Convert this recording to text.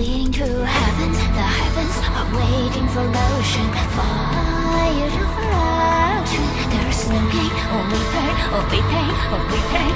leading to heaven. The heavens are waiting for motion, fire for. There's no gain, only pain, only pain, only pain.